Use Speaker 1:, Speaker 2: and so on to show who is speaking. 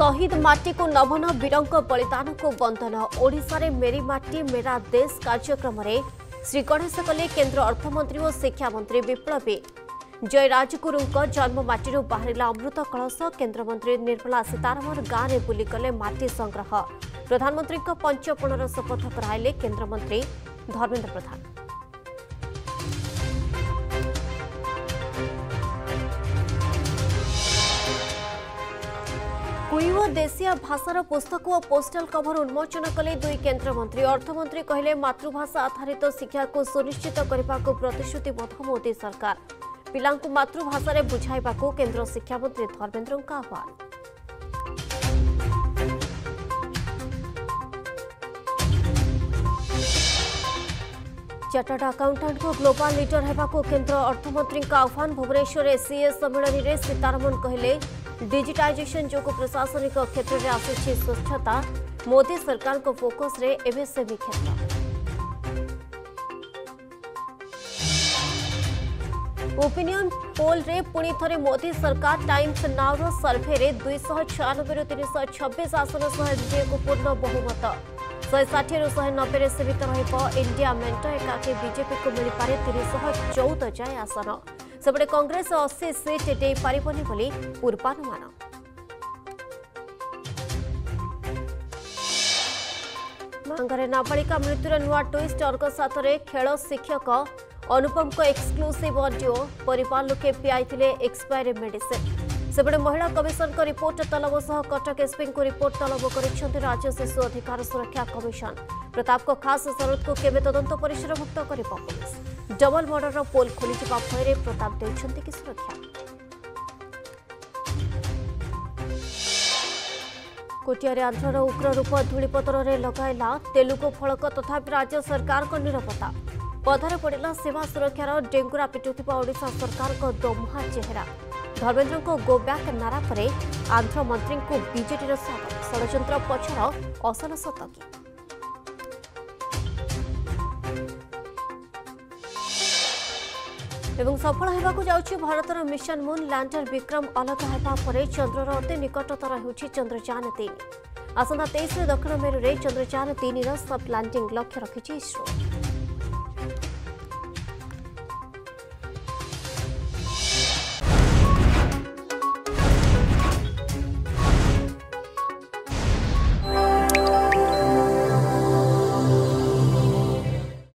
Speaker 1: शहीद को नवन वीरको बलिदान मेरी माटी मेरा देश कार्यक्रम गणेश कले केन्द्र अर्थमन्त्री र शिक्षामन्त्री विप्लवी जयराजगु जन्ममा बाहेला अमृत कलस केन्द्रमन्त्री निर्मलाीतारमण गाँले बुली कले माटी संग्रह प्रधानमन्त्रीको पंचपणर शपथ गराइले केन्द्रमन्त्री धर्मेन्द्र प्रधान দেশিয়া ভাষার পুস্তক ও পোস্টাল কভর উন্মোচন কলে দুই কেন্দ্রমন্ত্রী অর্থমন্ত্রী কহিলেন মাতৃভাষা আধারিত শিক্ষাকে সুনিশ্চিত করা প্রতিশ্রুতিবদ্ধ মোদী সরকার ପିଲାଙ୍କୁ ମାତୃଭାଷାରେ ବୁଝାଇବାକୁ କେନ୍ଦ୍ର ଶିକ୍ଷାମନ୍ତ୍ରୀ ଧର୍ମେନ୍ଦ୍ରଙ୍କ ଆହ୍ୱାନ ଚାର୍ଟାର୍ଡ ଆକାଉଣ୍ଟାଣ୍ଟଙ୍କ ଗ୍ଲୋବାଲ୍ ଲିଡର ହେବାକୁ କେନ୍ଦ୍ର ଅର୍ଥମନ୍ତ୍ରୀଙ୍କ ଆହ୍ୱାନ ଭୁବନେଶ୍ୱରରେ ସିଏ ସମ୍ମିଳନୀରେ ସୀତାରମଣ କହିଲେ डिजिटाइजेशन जो प्रशासनिक क्षेत्र में आसुची स्वच्छता मोदी सरकार को फोकस रे ಫೋಕಸ್ರೆ से भी क्षेत्र ओपिनियन पोल रे पुणी थे मोदी सरकार टाइम्स नाउर सर्भे दुईश छयानबे तीन सौ छब्बीस आसन सह एनडीए को पूर्ण बहुमत शहे षाठी शहे नबे सीमित रहा इंडिया मेट एकाकी बीजेपी को मिलपे तीन शह चौद जाए आसन सेपटे कंग्रेस अशी सीट डे पारे पूर्वानुमान मांगरे नाबालिका मृत्युर नुआ ट्विस्ट अर्ग साथ खेल शिक्षक अनुपम को एक्सक्लूसीव अडियो परिवार लोके पीआई एक्सपायरी मेडिसिन सेपटे महिला कमिशन का रिपोर्ट तलब सह कटक एसपी को रिपोर्ट तलब कर राज्य शिशु अधिकार सुरक्षा कमिशन प्रताप को खास सरोद को केवे तदंत पिसरभुक्त कर ଡବଲ ମର୍ଡରର ପୋଲ୍ ଖୋଲିଯିବା ଭୟରେ ପ୍ରତାପ ଦେଉଛନ୍ତି କି ସୁରକ୍ଷା କୋଟିଆରେ ଆନ୍ଧ୍ରର ଉଗ୍ର ରୂପ ଧୂଳିପତରରେ ଲଗାଇଲା ତେଲୁଗୁ ଫଳକ ତଥାପି ରାଜ୍ୟ ସରକାରଙ୍କ ନିରବତା ପଦାରେ ପଡ଼ିଲା ସୀମା ସୁରକ୍ଷାର ଡେଙ୍ଗୁରା ପିଟୁଥିବା ଓଡ଼ିଶା ସରକାରଙ୍କ ଦୋମୁହାଁ ଚେହେରା ଧର୍ମେନ୍ଦ୍ରଙ୍କ ଗୋ ବ୍ୟାକ୍ ନାରା ପରେ ଆନ୍ଧ୍ର ମନ୍ତ୍ରୀଙ୍କୁ ବିଜେଡିର ସ୍ୱାଗତ ଷଡ଼ଯନ୍ତ୍ର ପଛର ଅସଲ ସତକୀ এবং সফল হবা কো যাওছে ভারতৰ মিশন মুন ল্যান্ডার বিক্ৰম অলতা হফা পরে চন্দ্ৰৰ অতি নিকটতা ৰহুচি চন্দ্ৰযান তে আসনা 23 ৰ দক্ষিণ মেরু ৰে চন্দ্ৰযান 3 ৰ সফট ল্যান্ডিং লক্ষ্য ৰখিছে ইসরো